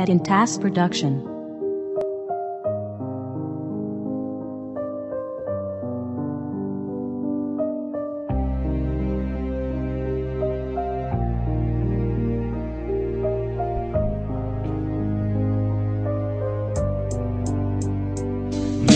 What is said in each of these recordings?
at Intas Production.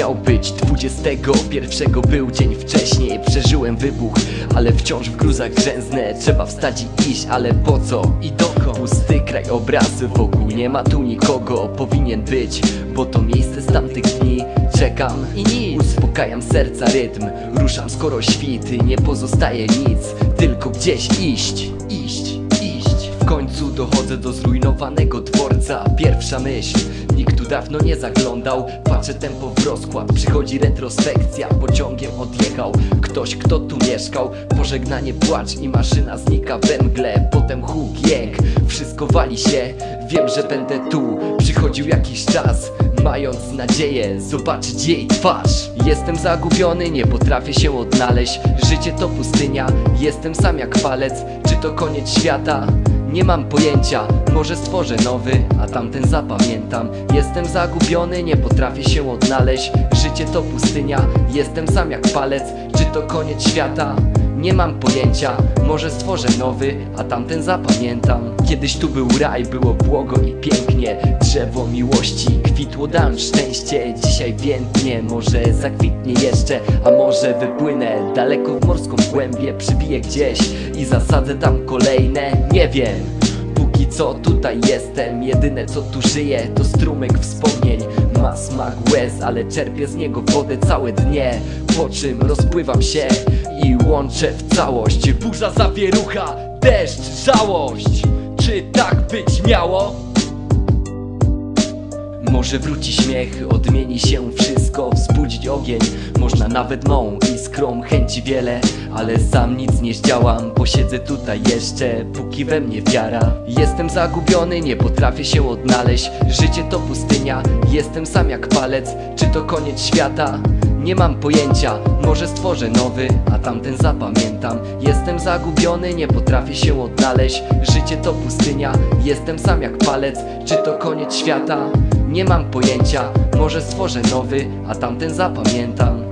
Miał być. 21 był dzień wcześniej. Przeżyłem wybuch, ale wciąż w gruzach grzęznę. Trzeba wstać i iść, ale po co? I dokąd? Pusty kraj obrazy. Wokół, nie ma tu nikogo. Powinien być, bo to miejsce z tamtych dni. Czekam i nic, uspokajam serca. Rytm Ruszam skoro świty, nie pozostaje nic Tylko gdzieś iść, iść, iść. W końcu dochodzę do zrujnowanego dworca. Pierwsza myśl, nikt dawno nie zaglądał Patrzę tempo w rozkład, przychodzi retrospekcja Pociągiem odjechał. Ktoś, kto tu mieszkał Pożegnanie, płacz i maszyna znika we mgle. Potem huk, jęk, wszystko wali się. Wiem, że będę tu, przychodził jakiś czas Mając nadzieję zobaczyć jej twarz. Jestem zagubiony, nie potrafię się odnaleźć. Życie to pustynia, jestem sam jak palec. Czy to koniec świata? Nie mam pojęcia, może stworzę nowy, a tamten zapamiętam. Jestem zagubiony, nie potrafię się odnaleźć. Życie to pustynia, jestem sam jak palec. Czy to koniec świata? Nie mam pojęcia, może stworzę nowy, a tamten zapamiętam Kiedyś tu był raj, było błogo i pięknie. Drzewo miłości, kwitło dam szczęście. Dzisiaj więdnie, może zakwitnie jeszcze A może wypłynę daleko w morską głębię. Przybiję gdzieś i zasadzę tam kolejne. Nie wiem, Póki co tutaj jestem, jedyne co tu żyje to strumyk wspomnień. Ma smak łez, ale czerpię z niego wodę całe dnie. Po czym rozpływam się i łączę w całość. Burza zawierucha, deszcz, żałość Czy tak być miało? Może wróci śmiech, odmieni się wszystko Wzbudzić ogień, można nawet mą iskrą Chęci wiele, ale sam nic nie zdziałam Posiedzę tutaj jeszcze, póki we mnie wiara Jestem zagubiony, nie potrafię się odnaleźć Życie to pustynia, jestem sam jak palec Czy to koniec świata? Nie mam pojęcia, może stworzę nowy, a tamten zapamiętam. Jestem zagubiony, nie potrafię się odnaleźć. Życie to pustynia, jestem sam jak palec. Czy to koniec świata? Nie mam pojęcia, może stworzę nowy, a tamten zapamiętam